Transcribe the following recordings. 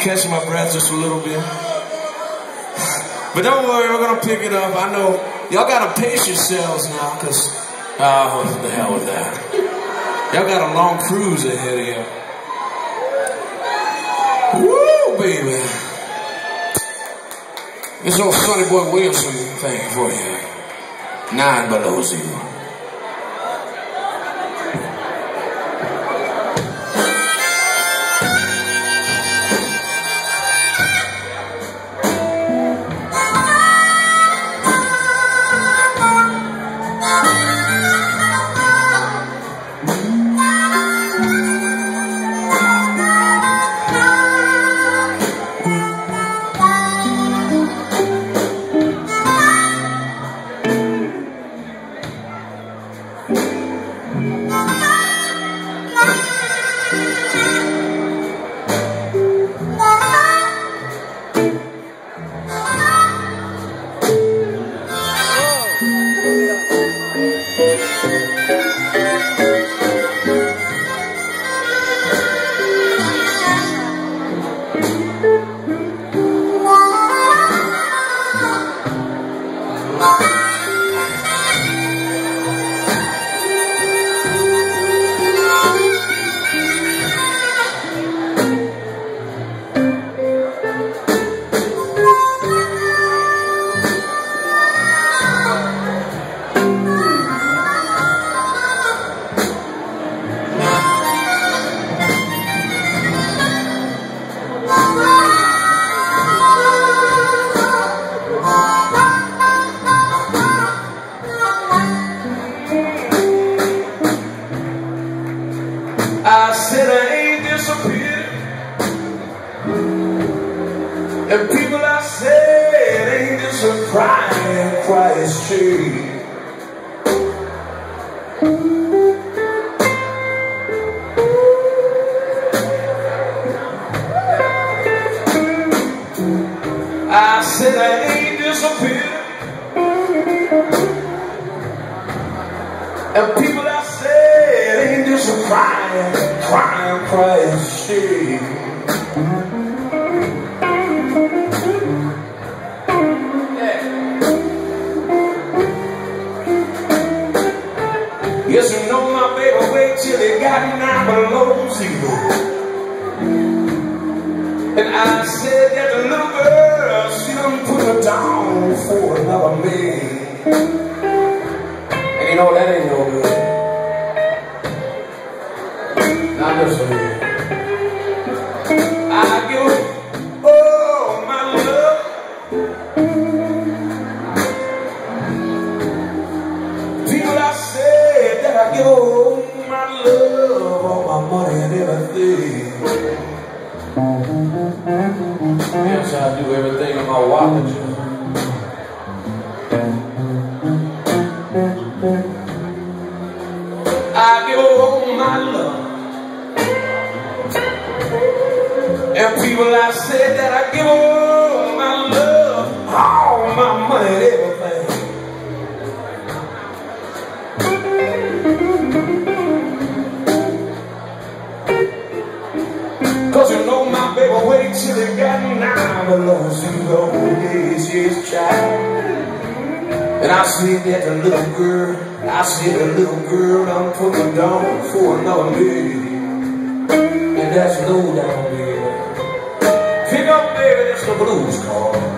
catch my breath just a little bit. But don't worry, we're gonna pick it up. I know y'all gotta pace yourselves now, cause oh, what the hell with that? Y'all got a long cruise ahead of you. Woo, baby. This old Sonny Boy Williamson thing for you. Nine below zero. I said I ain't disappeared. And people crying, crying shit. Yes, you know my baby, wait till it got down below zero. And I said that the girl, she done put her down for another man. And you know that ain't no good. Everything. Yes, I do everything in my wallet. I give all my love. And people I said that I give all my love, all my money everything. Cause you know my baby wait till it got nine below zero days, yes, child. And I said that the little girl, I said the little girl I'm putting down for another lady. And that's low down, baby. Baby, that's blues call.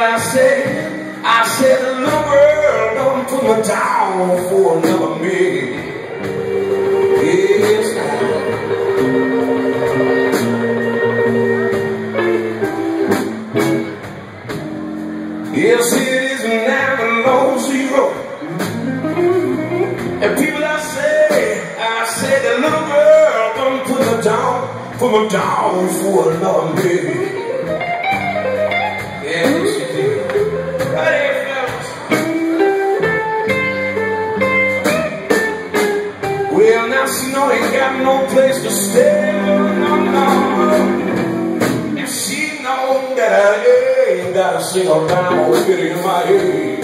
People I say, I said, little girl, don't put me down for another minute. Yes, Yes, it is now below zero. And people I say, I said, the little girl, don't put me down, put me down for another minute. She know ain't got no place to stay, no, no. And she know that I ain't got a single dime or penny in my head.